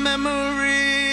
memory.